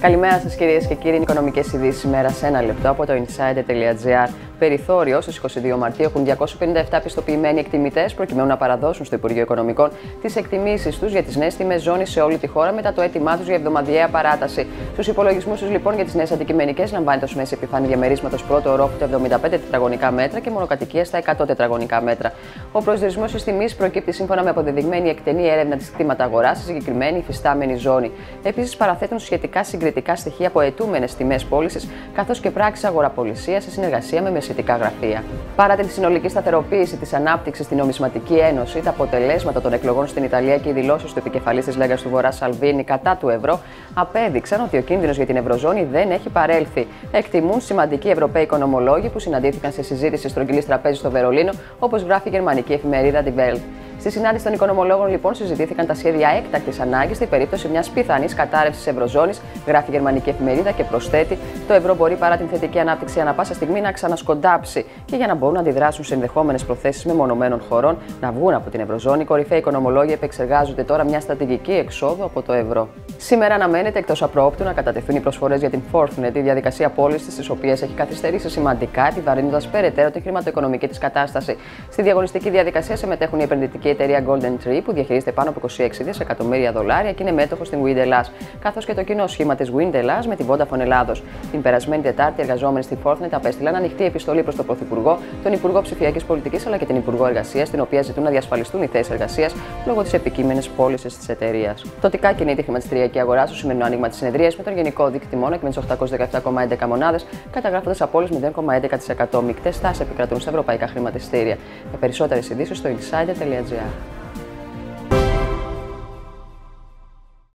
Καλημέρα σας, κυρίες και κύριοι. Οικονομικές ειδήσεις ημέρα σε ένα λεπτό από το insider.gr. Περιθώριο στις 22 Μαρτίου έχουν 257 πιστοποιημένοι εκτιμητές προκειμένου να παραδώσουν στο Υπουργείο Οικονομικών τις εκτιμήσεις τους για τις νέες τιμές ζώνης σε όλη τη χώρα μετά το αίτημά τους για εβδομαδιαία παράταση. Στους υπολογισμούς τους λοιπόν για τις νέες αντικειμενικές λαμβάνει το μέση επιφάνεια διαμερίσματος πρώτο ορόφου τα 75 τετραγωνικά μέτρα και μονοκατοικία στα 100 τετραγωνικά μέτρα. Ο προσδιορισμός της τιμής προκύπτει σύμφωνα με αποδεδειγμένη εκτενή έρευνα της κτήματα αγοράς στη συγκεκριμένη υφιστάμενη ζώνη. Επίσης παραθέτουν σχετικά συγκριτικά στοιχεία από αιτούμενε τιμές πώλησης καθώς και πράξη αγοραπολισίας σε συνεργασία με μεσητικά γραφεία. Παρά την συνολική σταθεροποίηση της ανάπτυξης στην Νομισματική Ένωση, τα αποτελέσματα των εκλογών στην Ιταλία και οι δηλώσεις του επικεφαλής της Λέγκα του Βορρά Σαλβίνη κατά του ευρώ απέδειξαν ότι ο κίνδυνος για την Ευρωζώνη δεν έχει παρέλθει. Εκτιμούν σημαντικοί Ευρωπαίοι οικονομολόγοι που συναντήθηκαν σε συζήτηση στρογγυλής τραπέζης στο Βερολίνο, όπως γράφει η γερμανική εφημερίδα Die Welt. Στη συνάντηση των οικονομολόγων, λοιπόν, συζητήθηκαν τα σχέδια έκτακτης ανάγκης στην περίπτωση μιας πιθανής κατάρρευσης Ευρωζώνης, γράφει η γερμανική εφημερίδα και προσθέτει: Το ευρώ μπορεί παρά την θετική ανάπτυξη ανά πάσα στιγμή να ξανασκοντάψει και για να μπορούν να αντιδράσουν σε ενδεχόμενες προθέσεις μεμονωμένων χωρών να βγουν από την Ευρωζώνη, οι κορυφαίοι οικονομολόγοι επεξεργάζονται τώρα μια στρατηγική εξόδου από το ευρώ. Σήμερα αναμένεται εκτός απρόπτου να κατατεθούν οι προσφορές για την Forthnet, η διαδικασία πώλησης της οποίας έχει καθυστερήσει σημαντικά, επιβαρύνοντας περαιτέρω τη χρηματοοικονομική της κατάσταση. Στη διαγωνιστική διαδικασία συμμετέχουν η επενδυτική εταιρεία Golden Tree που διαχειρίζεται πάνω από 26 δισεκατομμύρια δολάρια και είναι μέτοχο στην Wind Ελλάς, καθώς και το κοινό σχήμα της Wind Ελλάς με την Vodafone Ελλάδος. Την περασμένη Τετάρτη, οι εργαζόμενοι στη Fortnite απέστειλαν ανοιχτή επιστολή προς τον Πρωθυπουργό, τον Υπουργό Ψηφιακής Πολιτικής αλλά και την Υπουργό Εργασίας, την οποία ζητούν να διασφαλιστούν οι θέσεις εργασίας λόγω της επικείμενης πώλησης της εταιρείας. Τοτικά κινείται η χρηματιστηριακή αγοράς στο σημερινό άνοιγμα της συνεδρίας με τον γενικό δείκτη μόνο και με τι 817,11 μονάδες, καταγράφοντας απόλυση 0,11%. Μικτέ τάσεις επικρατούν σε ευρωπαϊκά χρηματιστήρια. Με περισσότερες ειδήσεις στο insider.gr. Quiser.